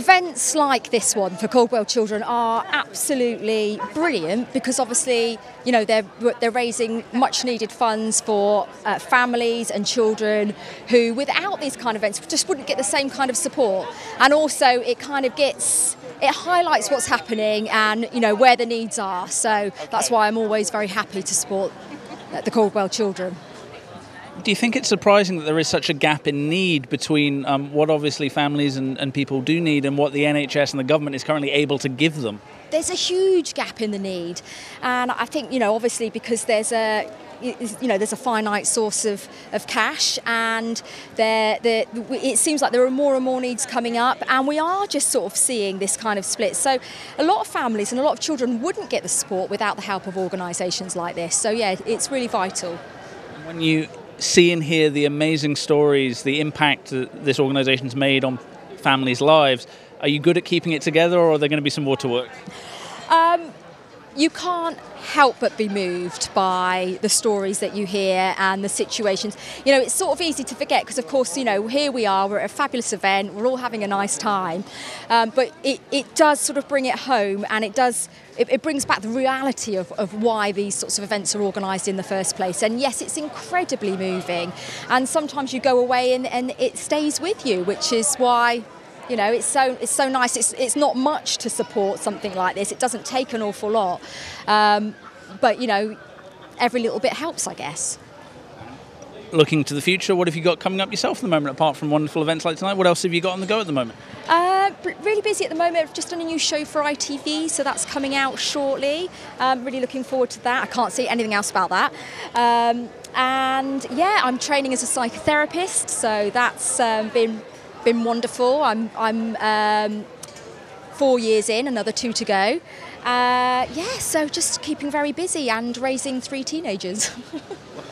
Events like this one for Caudwell Children are absolutely brilliant because obviously, you know, they're they're raising much needed funds for uh, families and children who, without these kind of events, just wouldn't get the same kind of support. And also, it kind of gets it highlights what's happening and you know where the needs are. So that's why I'm always very happy to support the Caudwell Children. Do you think it's surprising that there is such a gap in need between um, what obviously families and, and people do need and what the NHS and the government is currently able to give them? There's a huge gap in the need, and I think you know obviously because there's a you know there's a finite source of, of cash and there, there it seems like there are more and more needs coming up and we are just sort of seeing this kind of split. So a lot of families and a lot of children wouldn't get the support without the help of organisations like this. So yeah it's really vital. When you see and hear the amazing stories, the impact that this organisation's made on families' lives, are you good at keeping it together or are there going to be some more to work? Um, you can't help but be moved by the stories that you hear and the situations. You know, it's sort of easy to forget because, of course, you know, here we are, we're at a fabulous event, we're all having a nice time, um, but it, it does sort of bring it home and it does. It, it brings back the reality of, of why these sorts of events are organised in the first place. And yes, it's incredibly moving. And sometimes you go away and, and it stays with you, which is why you know, it's so it's so nice. It's it's not much to support something like this. It doesn't take an awful lot, um, but you know, every little bit helps, I guess. Looking to the future, what have you got coming up yourself at the moment, apart from wonderful events like tonight? What else have you got on the go at the moment? Uh, really busy at the moment. I've just done a new show for ITV, so that's coming out shortly. Um, really looking forward to that. I can't see anything else about that. Um, and yeah, I'm training as a psychotherapist, so that's um, been been wonderful. I'm, I'm um, four years in, another two to go. Uh, yeah, so just keeping very busy and raising three teenagers.